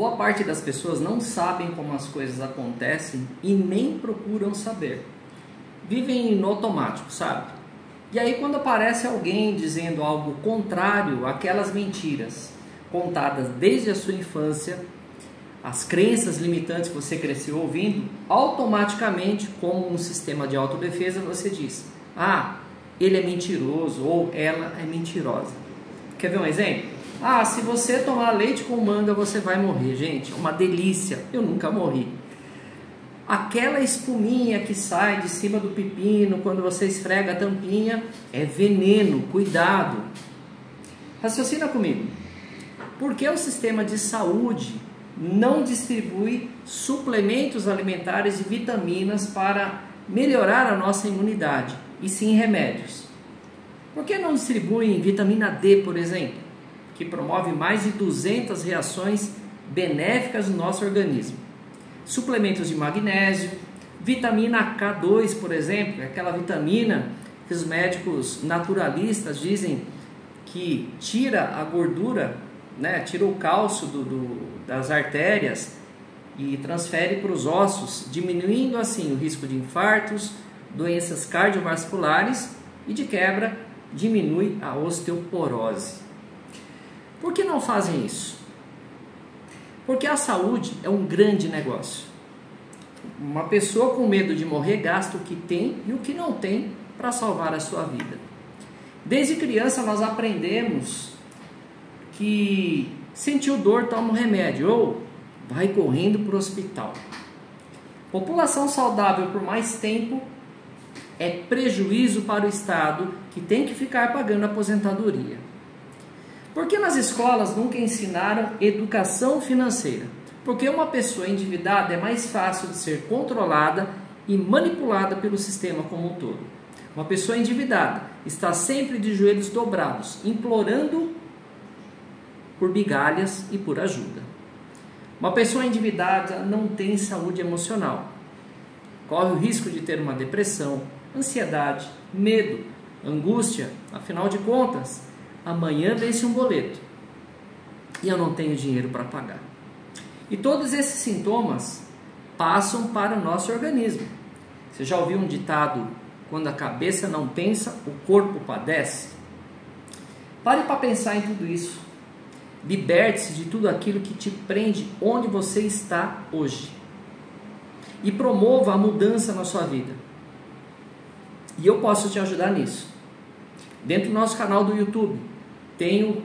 Boa parte das pessoas não sabem como as coisas acontecem e nem procuram saber. Vivem no automático, sabe? E aí quando aparece alguém dizendo algo contrário àquelas mentiras contadas desde a sua infância, as crenças limitantes que você cresceu ouvindo, automaticamente, como um sistema de autodefesa, você diz: "Ah, ele é mentiroso ou ela é mentirosa". Quer ver um exemplo? Ah, se você tomar leite com manga, você vai morrer. Gente, é uma delícia. Eu nunca morri. Aquela espuminha que sai de cima do pepino quando você esfrega a tampinha é veneno. Cuidado. Raciocina comigo. Por que o sistema de saúde não distribui suplementos alimentares e vitaminas para melhorar a nossa imunidade, e sim remédios? Por que não distribuem vitamina D, por exemplo? Que promove mais de 200 reações benéficas no nosso organismo. Suplementos de magnésio, vitamina K2, por exemplo, é aquela vitamina que os médicos naturalistas dizem que tira a gordura, né, tira o cálcio do, do, das artérias e transfere para os ossos, diminuindo assim o risco de infartos, doenças cardiovasculares e de quebra diminui a osteoporose. Por que não fazem isso? Porque a saúde é um grande negócio. Uma pessoa com medo de morrer gasta o que tem e o que não tem para salvar a sua vida. Desde criança nós aprendemos que sentiu dor toma um remédio ou vai correndo para o hospital. População saudável por mais tempo é prejuízo para o Estado que tem que ficar pagando aposentadoria. Por que nas escolas nunca ensinaram educação financeira? Porque uma pessoa endividada é mais fácil de ser controlada e manipulada pelo sistema como um todo. Uma pessoa endividada está sempre de joelhos dobrados, implorando por migalhas e por ajuda. Uma pessoa endividada não tem saúde emocional. Corre o risco de ter uma depressão, ansiedade, medo, angústia, afinal de contas, amanhã vence um boleto e eu não tenho dinheiro para pagar. E todos esses sintomas passam para o nosso organismo. Você já ouviu um ditado: quando a cabeça não pensa, o corpo padece? Pare para pensar em tudo isso. Liberte-se de tudo aquilo que te prende onde você está hoje. E promova a mudança na sua vida. E eu posso te ajudar nisso. Dentro do nosso canal do YouTube, tenho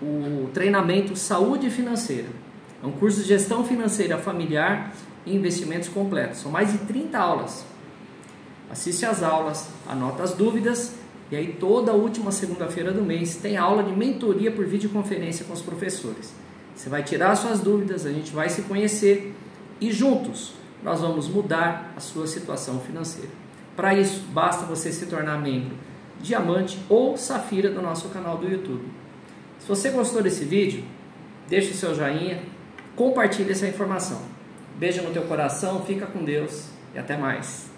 o treinamento Saúde Financeira. É um curso de gestão financeira familiar e investimentos completos. São mais de 30 aulas. Assiste às aulas, anota as dúvidas e aí toda última segunda-feira do mês tem aula de mentoria por videoconferência com os professores. Você vai tirar suas dúvidas, a gente vai se conhecer e juntos nós vamos mudar a sua situação financeira. Para isso, basta você se tornar membro diamante ou safira do nosso canal do YouTube. Se você gostou desse vídeo, deixe o seu joinha, compartilhe essa informação. Beijo no teu coração, fica com Deus e até mais.